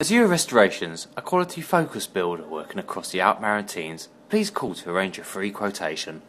Azure Restorations, a quality focus builder working across the Outmarine teens, Please call to arrange a free quotation.